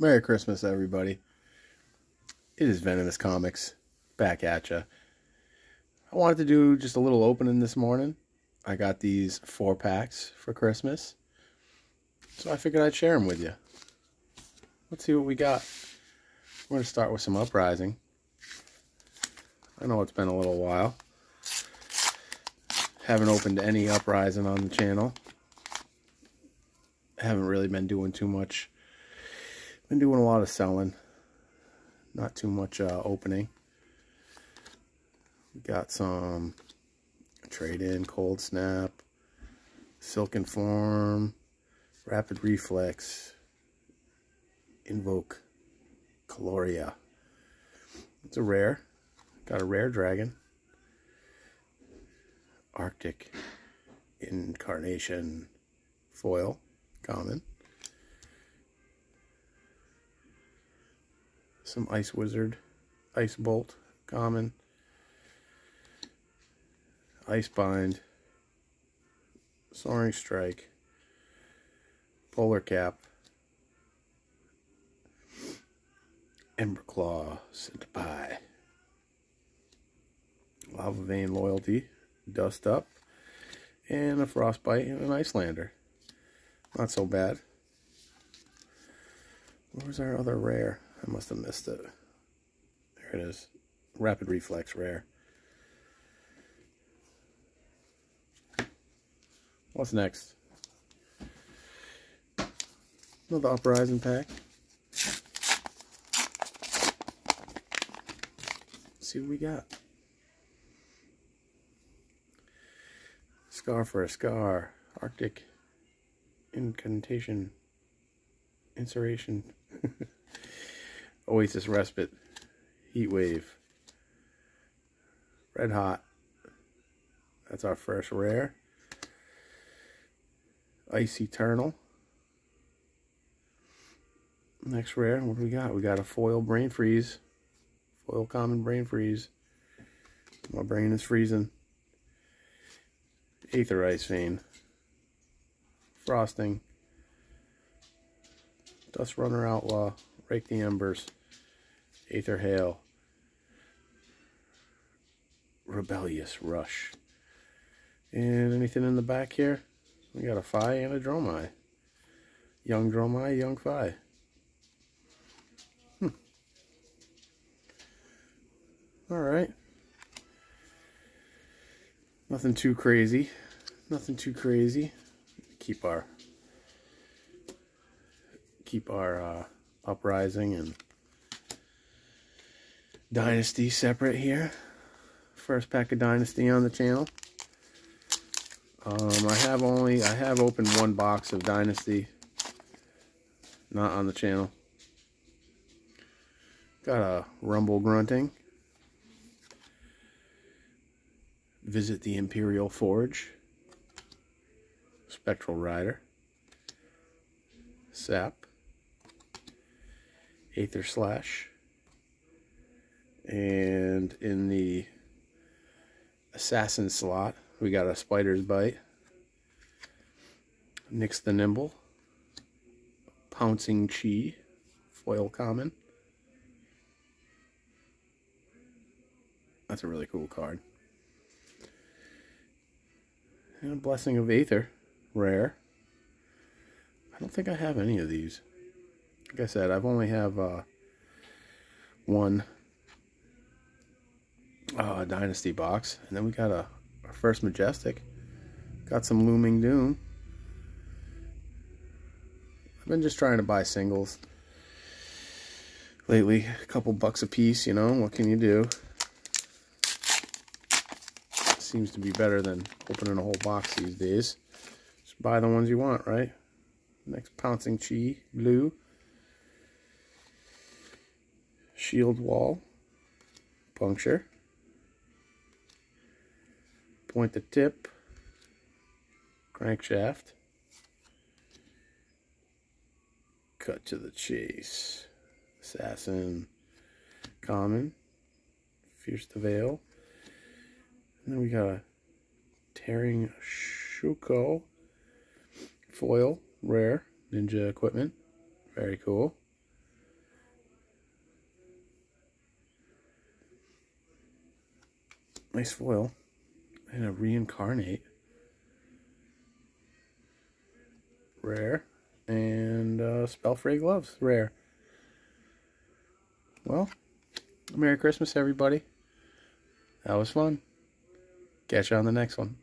Merry Christmas, everybody. It is Venomous Comics back at ya. I wanted to do just a little opening this morning. I got these four packs for Christmas, so I figured I'd share them with you. Let's see what we got. We're going to start with some Uprising. I know it's been a little while. Haven't opened any Uprising on the channel. Haven't really been doing too much been doing a lot of selling. Not too much uh, opening. We got some trade-in, cold snap, silken form, rapid reflex, invoke, Kyloria. It's a rare. Got a rare dragon. Arctic incarnation foil, common. Some Ice Wizard, Ice Bolt, common, Ice Bind, Soaring Strike, Polar Cap, Ember Claw, Centipie, Lava Vein Loyalty, Dust Up, and a Frostbite and an Iyslander. Not so bad. Where's our other rare? I must have missed it. There it is. Rapid Reflex Rare. What's next? Another Uprising pack. Let's see what we got. Scar for a Scar. Arctic Incantation. Insuration. Oasis Respite, Heat Wave, Red Hot. That's our first rare. Ice Eternal. Next rare, what do we got? We got a foil brain freeze. Foil common brain freeze. My brain is freezing. Aether Ice Vein. Frosting. Dust Runner Outlaw. Rake the Embers. Aether Hail, Rebellious Rush. And anything in the back here? We got a Phi and a Dromai. Young Dromai, young Phi. Hmm. Alright. Nothing too crazy. Nothing too crazy. Keep our keep our uh, uprising and Dynasty separate here. First pack of Dynasty on the channel. Um, I have only, I have opened one box of Dynasty. Not on the channel. Got a Rumble Grunting. Visit the Imperial Forge. Spectral Rider. Sap. Aether Slash. And in the assassin slot, we got a spider's bite. Nix the Nimble. Pouncing Qi. Foil common. That's a really cool card. And a Blessing of Aether. Rare. I don't think I have any of these. Like I said, I've only have uh, one uh, Dynasty box. And then we got a our first Majestic. Got some Looming Doom. I've been just trying to buy singles lately. A couple bucks a piece, you know. What can you do? Seems to be better than opening a whole box these days. Just buy the ones you want, right? Next Pouncing Qi, blue. Shield Wall, Puncture point the tip, crankshaft, cut to the chase, assassin, common, fierce the veil. And then we got a tearing shuko. Foil, rare. Ninja equipment, very cool. Nice foil. And a reincarnate. Rare. And uh, Spellfray gloves. Rare. Well, Merry Christmas, everybody. That was fun. Catch you on the next one.